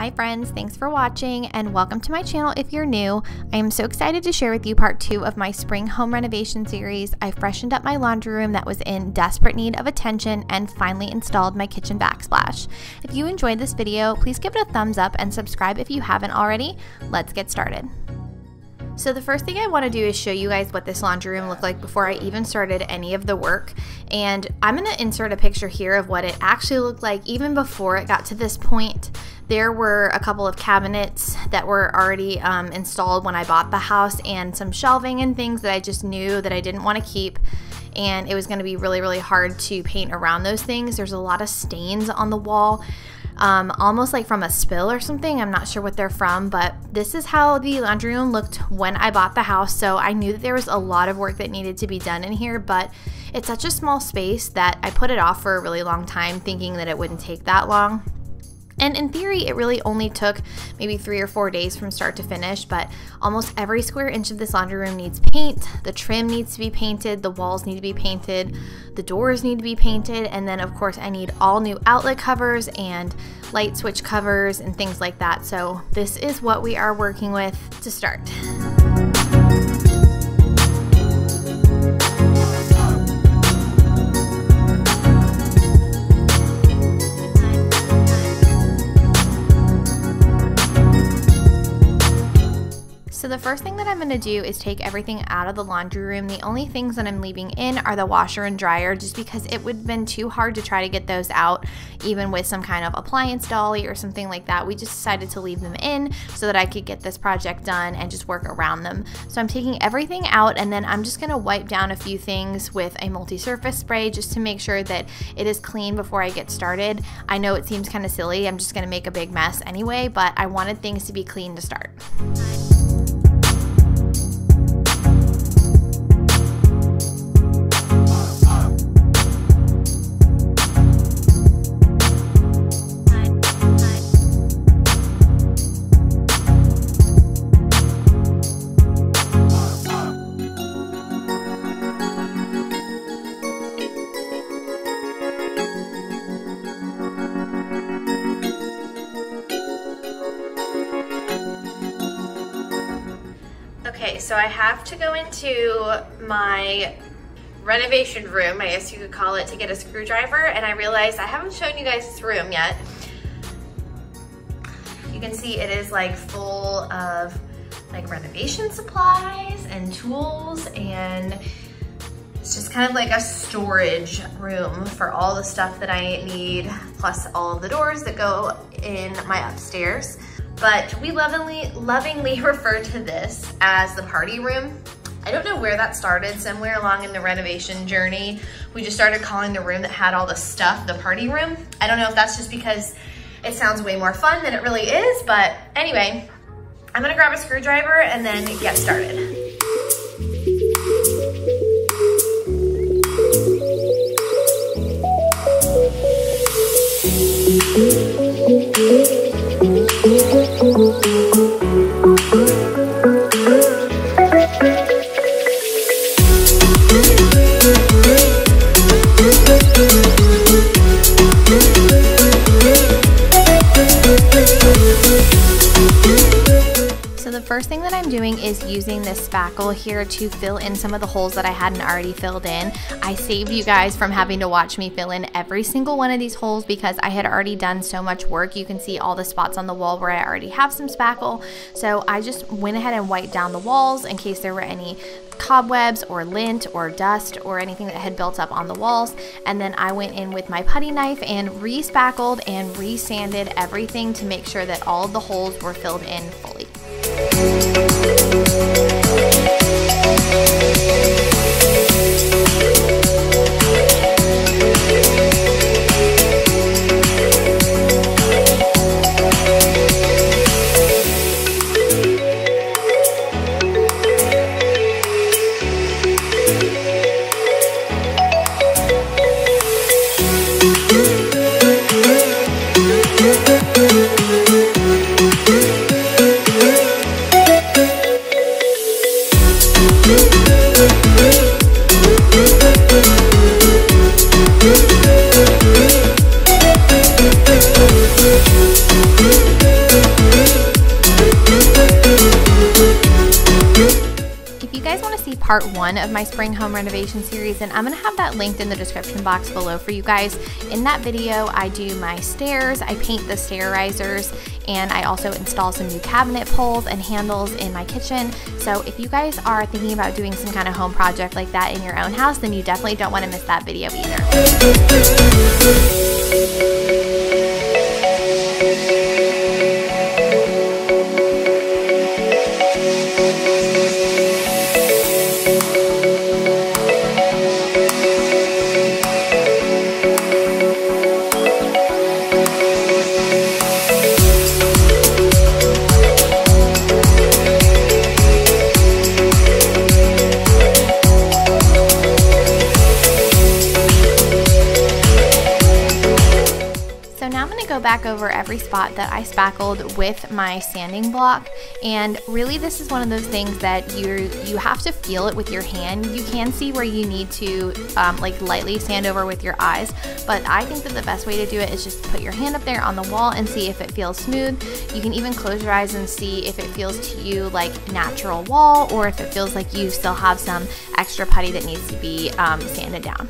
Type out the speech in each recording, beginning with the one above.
Hi friends, thanks for watching and welcome to my channel if you're new. I am so excited to share with you part two of my spring home renovation series. I freshened up my laundry room that was in desperate need of attention and finally installed my kitchen backsplash. If you enjoyed this video, please give it a thumbs up and subscribe if you haven't already. Let's get started. So the first thing I want to do is show you guys what this laundry room looked like before I even started any of the work. And I'm going to insert a picture here of what it actually looked like even before it got to this point. There were a couple of cabinets that were already um, installed when I bought the house and some shelving and things that I just knew that I didn't want to keep and it was going to be really really hard to paint around those things. There's a lot of stains on the wall um, almost like from a spill or something. I'm not sure what they're from, but this is how the laundry room looked when I bought the house. So I knew that there was a lot of work that needed to be done in here, but it's such a small space that I put it off for a really long time thinking that it wouldn't take that long. And in theory, it really only took maybe three or four days from start to finish, but almost every square inch of this laundry room needs paint. The trim needs to be painted, the walls need to be painted, the doors need to be painted, and then of course I need all new outlet covers and light switch covers and things like that. So this is what we are working with to start. First thing that I'm going to do is take everything out of the laundry room. The only things that I'm leaving in are the washer and dryer just because it would have been too hard to try to get those out even with some kind of appliance dolly or something like that. We just decided to leave them in so that I could get this project done and just work around them. So I'm taking everything out and then I'm just going to wipe down a few things with a multi-surface spray just to make sure that it is clean before I get started. I know it seems kind of silly. I'm just going to make a big mess anyway, but I wanted things to be clean to start. Okay, so I have to go into my renovation room, I guess you could call it, to get a screwdriver, and I realized I haven't shown you guys this room yet. You can see it is like full of like renovation supplies and tools, and it's just kind of like a storage room for all the stuff that I need, plus all of the doors that go in my upstairs but we lovingly, lovingly refer to this as the party room. I don't know where that started, somewhere along in the renovation journey. We just started calling the room that had all the stuff the party room. I don't know if that's just because it sounds way more fun than it really is, but anyway, I'm gonna grab a screwdriver and then get started. First thing that I'm doing is using this spackle here to fill in some of the holes that I hadn't already filled in. I saved you guys from having to watch me fill in every single one of these holes because I had already done so much work. You can see all the spots on the wall where I already have some spackle. So I just went ahead and wiped down the walls in case there were any cobwebs or lint or dust or anything that had built up on the walls. And then I went in with my putty knife and re-spackled and re-sanded everything to make sure that all the holes were filled in fully. Música part one of my spring home renovation series, and I'm gonna have that linked in the description box below for you guys. In that video, I do my stairs, I paint the stair risers, and I also install some new cabinet poles and handles in my kitchen. So if you guys are thinking about doing some kind of home project like that in your own house, then you definitely don't wanna miss that video either. Every spot that I spackled with my sanding block and really this is one of those things that you you have to feel it with your hand. You can see where you need to um, like lightly sand over with your eyes but I think that the best way to do it is just put your hand up there on the wall and see if it feels smooth. You can even close your eyes and see if it feels to you like natural wall or if it feels like you still have some extra putty that needs to be um, sanded down.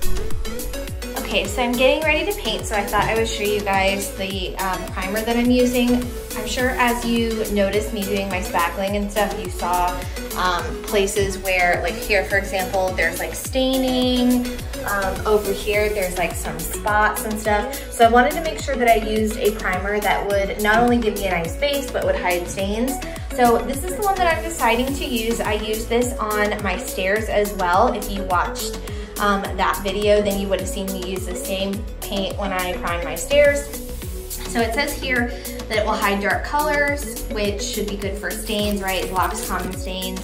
Okay, so I'm getting ready to paint, so I thought I would show you guys the um, primer that I'm using. I'm sure as you noticed me doing my spackling and stuff, you saw um, places where, like here for example, there's like staining. Um, over here, there's like some spots and stuff. So I wanted to make sure that I used a primer that would not only give me a nice base, but would hide stains. So this is the one that I'm deciding to use. I used this on my stairs as well. If you watched um, that video, then you would have seen me use the same paint when I prime my stairs. So it says here that it will hide dark colors, which should be good for stains, right? Blocks common stains.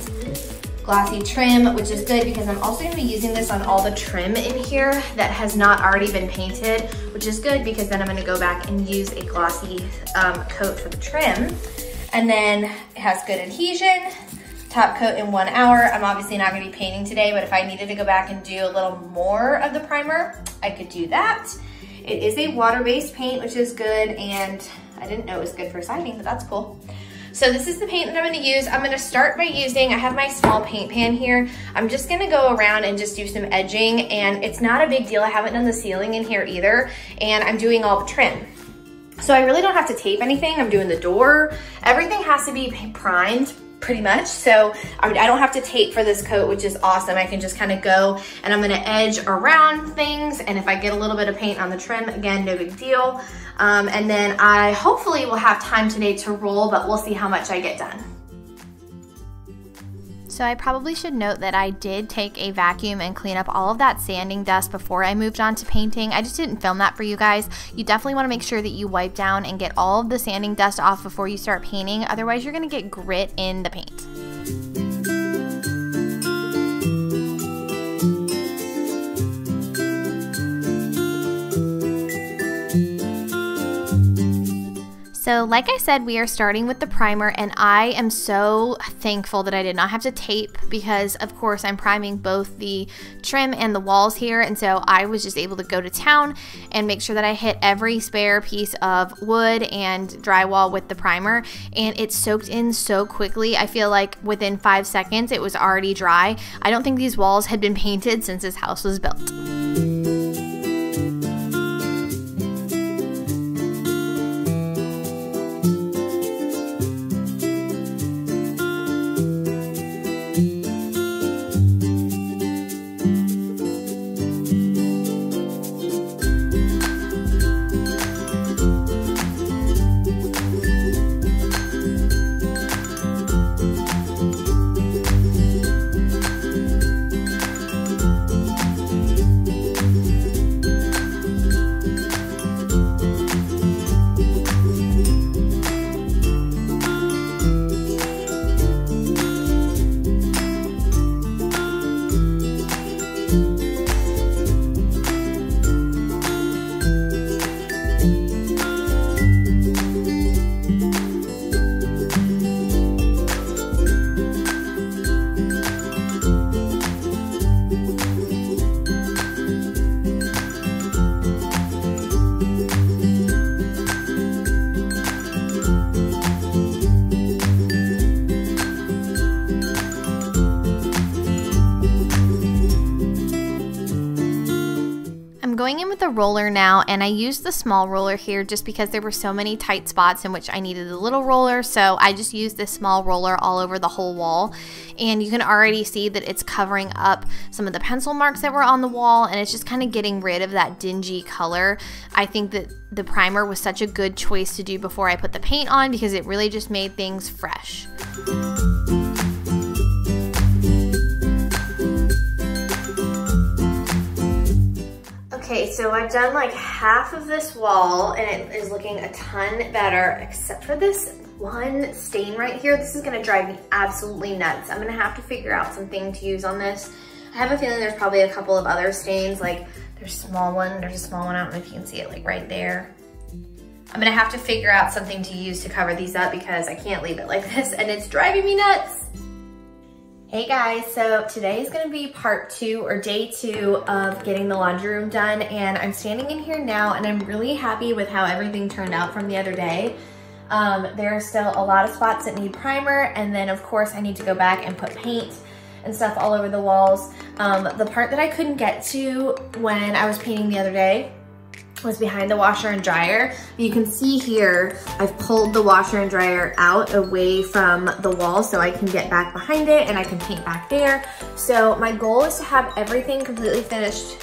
Glossy trim, which is good because I'm also gonna be using this on all the trim in here that has not already been painted, which is good because then I'm gonna go back and use a glossy um, coat for the trim. And then it has good adhesion, top coat in one hour. I'm obviously not gonna be painting today, but if I needed to go back and do a little more of the primer, I could do that. It is a water-based paint, which is good, and I didn't know it was good for siding, but that's cool. So this is the paint that I'm gonna use. I'm gonna start by using, I have my small paint pan here. I'm just gonna go around and just do some edging, and it's not a big deal. I haven't done the ceiling in here either, and I'm doing all the trim. So I really don't have to tape anything. I'm doing the door. Everything has to be primed pretty much. So I, I don't have to tape for this coat, which is awesome. I can just kind of go and I'm gonna edge around things. And if I get a little bit of paint on the trim, again, no big deal. Um, and then I hopefully will have time today to roll, but we'll see how much I get done. So I probably should note that I did take a vacuum and clean up all of that sanding dust before I moved on to painting. I just didn't film that for you guys. You definitely want to make sure that you wipe down and get all of the sanding dust off before you start painting. Otherwise, you're going to get grit in the paint. So like I said, we are starting with the primer and I am so thankful that I did not have to tape because of course I'm priming both the trim and the walls here. And so I was just able to go to town and make sure that I hit every spare piece of wood and drywall with the primer. And it soaked in so quickly. I feel like within five seconds it was already dry. I don't think these walls had been painted since this house was built. Going in with the roller now and I used the small roller here just because there were so many tight spots in which I needed a little roller so I just used this small roller all over the whole wall and you can already see that it's covering up some of the pencil marks that were on the wall and it's just kind of getting rid of that dingy color. I think that the primer was such a good choice to do before I put the paint on because it really just made things fresh. Okay, so I've done like half of this wall and it is looking a ton better except for this one stain right here. This is gonna drive me absolutely nuts. I'm gonna have to figure out something to use on this. I have a feeling there's probably a couple of other stains, like there's a small one, there's a small one, I don't know if you can see it like right there. I'm gonna have to figure out something to use to cover these up because I can't leave it like this and it's driving me nuts. Hey guys, so today is gonna be part two or day two of getting the laundry room done and I'm standing in here now and I'm really happy with how everything turned out from the other day. Um, there are still a lot of spots that need primer and then of course I need to go back and put paint and stuff all over the walls. Um, the part that I couldn't get to when I was painting the other day was behind the washer and dryer. You can see here, I've pulled the washer and dryer out away from the wall so I can get back behind it and I can paint back there. So my goal is to have everything completely finished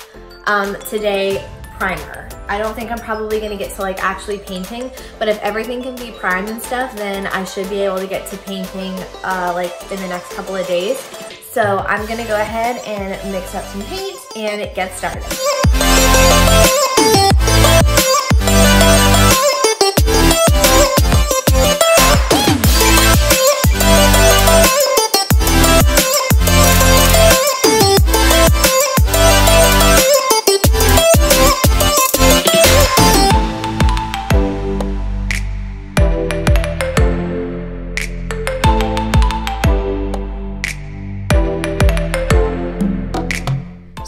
um, today primer. I don't think I'm probably gonna get to like actually painting, but if everything can be primed and stuff, then I should be able to get to painting uh, like in the next couple of days. So I'm gonna go ahead and mix up some paint and get started.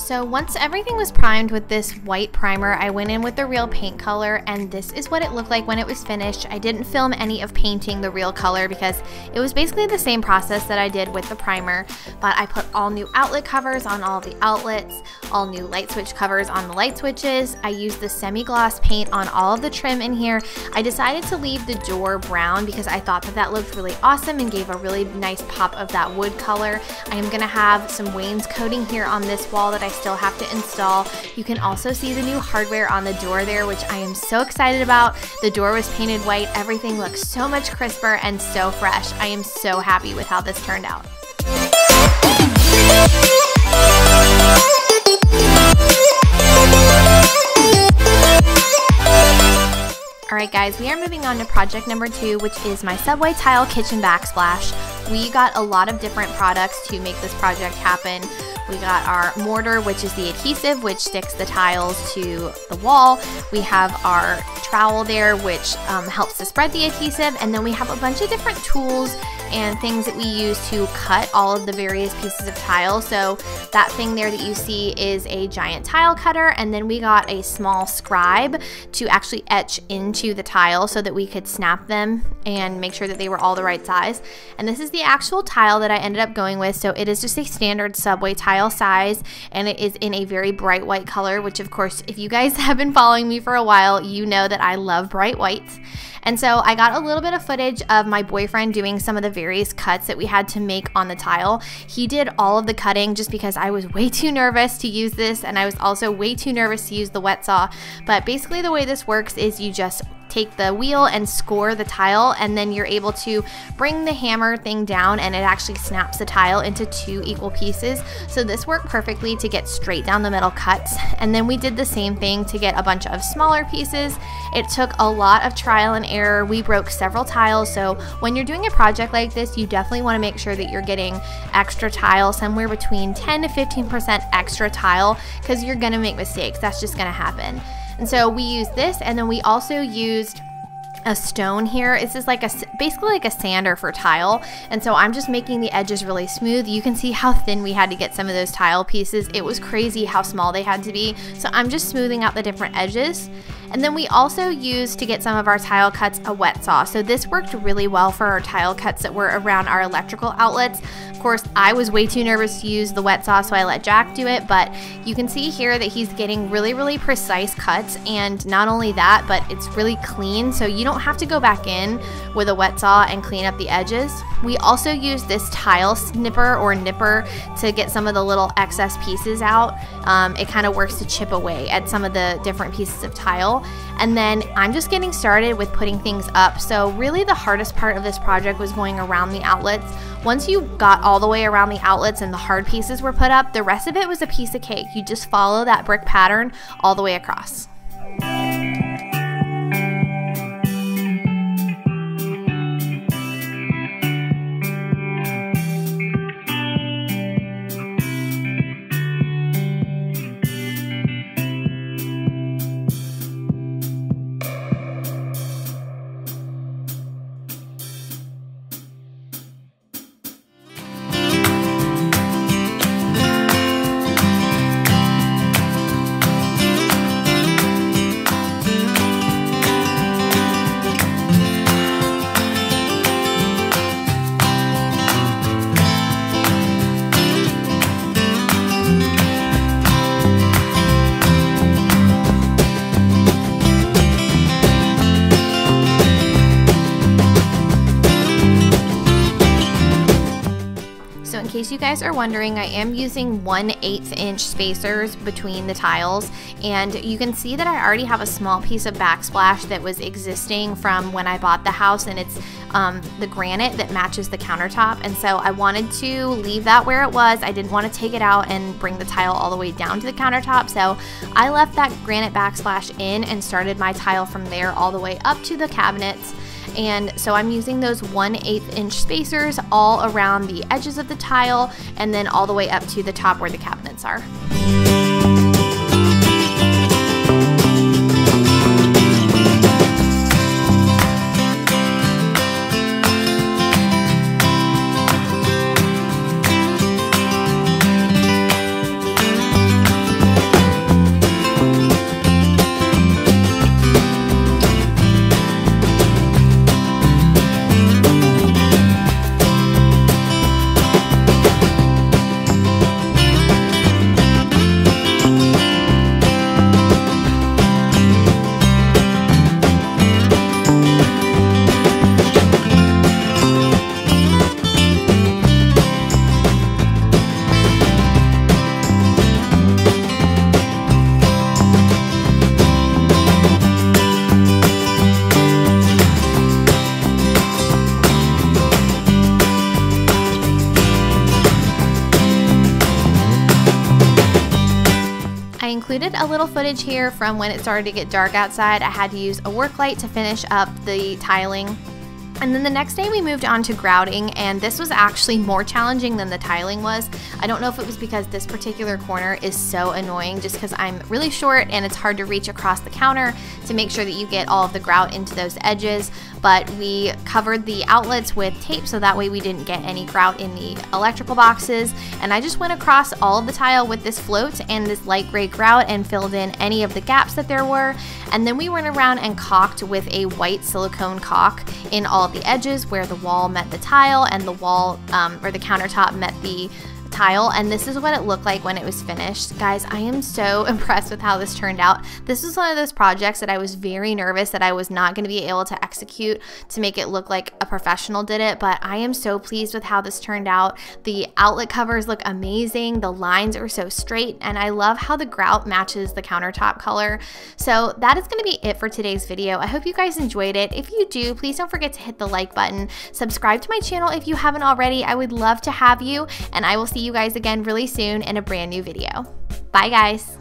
So once everything was primed with this white primer, I went in with the real paint color and this is what it looked like when it was finished. I didn't film any of painting the real color because it was basically the same process that I did with the primer, but I put all new outlet covers on all the outlets, all new light switch covers on the light switches. I used the semi-gloss paint on all of the trim in here. I decided to leave the door brown because I thought that that looked really awesome and gave a really nice pop of that wood color. I am gonna have some wainscoting here on this wall that I still have to install. You can also see the new hardware on the door there, which I am so excited about. The door was painted white. Everything looks so much crisper and so fresh. I am so happy with how this turned out. Alright guys, we are moving on to project number two, which is my Subway Tile Kitchen Backsplash. We got a lot of different products to make this project happen. We got our mortar, which is the adhesive, which sticks the tiles to the wall. We have our trowel there, which um, helps to spread the adhesive. And then we have a bunch of different tools and things that we use to cut all of the various pieces of tile. So that thing there that you see is a giant tile cutter. And then we got a small scribe to actually etch into the tile so that we could snap them and make sure that they were all the right size. And this is the actual tile that I ended up going with. So it is just a standard subway tile size and it is in a very bright white color, which of course, if you guys have been following me for a while, you know that I love bright whites. And so I got a little bit of footage of my boyfriend doing some of the various cuts that we had to make on the tile. He did all of the cutting just because I was way too nervous to use this and I was also way too nervous to use the wet saw. But basically the way this works is you just take the wheel and score the tile and then you're able to bring the hammer thing down and it actually snaps the tile into two equal pieces. So this worked perfectly to get straight down the middle cuts. And then we did the same thing to get a bunch of smaller pieces. It took a lot of trial and error. We broke several tiles. So when you're doing a project like this, you definitely want to make sure that you're getting extra tile, somewhere between 10 to 15% extra tile because you're going to make mistakes. That's just going to happen. And so we used this and then we also used a stone here. This is like a basically like a sander for tile. And so I'm just making the edges really smooth. You can see how thin we had to get some of those tile pieces. It was crazy how small they had to be. So I'm just smoothing out the different edges. And then we also used to get some of our tile cuts a wet saw. So this worked really well for our tile cuts that were around our electrical outlets. Of course, I was way too nervous to use the wet saw, so I let Jack do it, but you can see here that he's getting really, really precise cuts. And not only that, but it's really clean, so you don't have to go back in with a wet saw and clean up the edges. We also use this tile snipper or nipper to get some of the little excess pieces out. Um, it kind of works to chip away at some of the different pieces of tile. And then I'm just getting started with putting things up. So really the hardest part of this project was going around the outlets. Once you got all the way around the outlets and the hard pieces were put up, the rest of it was a piece of cake. You just follow that brick pattern all the way across. Guys are wondering, I am using 1 8 inch spacers between the tiles and you can see that I already have a small piece of backsplash that was existing from when I bought the house and it's um, the granite that matches the countertop and so I wanted to leave that where it was. I didn't want to take it out and bring the tile all the way down to the countertop so I left that granite backsplash in and started my tile from there all the way up to the cabinets and so I'm using those 1 8 inch spacers all around the edges of the tile and then all the way up to the top where the cabinets are. A little footage here from when it started to get dark outside. I had to use a work light to finish up the tiling and then the next day we moved on to grouting and this was actually more challenging than the tiling was. I don't know if it was because this particular corner is so annoying just because I'm really short and it's hard to reach across the counter to make sure that you get all of the grout into those edges but we covered the outlets with tape so that way we didn't get any grout in the electrical boxes and I just went across all of the tile with this float and this light gray grout and filled in any of the gaps that there were and then we went around and caulked with a white silicone caulk in all the edges where the wall met the tile and the wall um, or the countertop met the tile and this is what it looked like when it was finished. Guys, I am so impressed with how this turned out. This was one of those projects that I was very nervous that I was not going to be able to execute to make it look like a professional did it, but I am so pleased with how this turned out. The outlet covers look amazing. The lines are so straight and I love how the grout matches the countertop color. So that is going to be it for today's video. I hope you guys enjoyed it. If you do, please don't forget to hit the like button. Subscribe to my channel if you haven't already. I would love to have you and I will see you guys again really soon in a brand new video. Bye guys!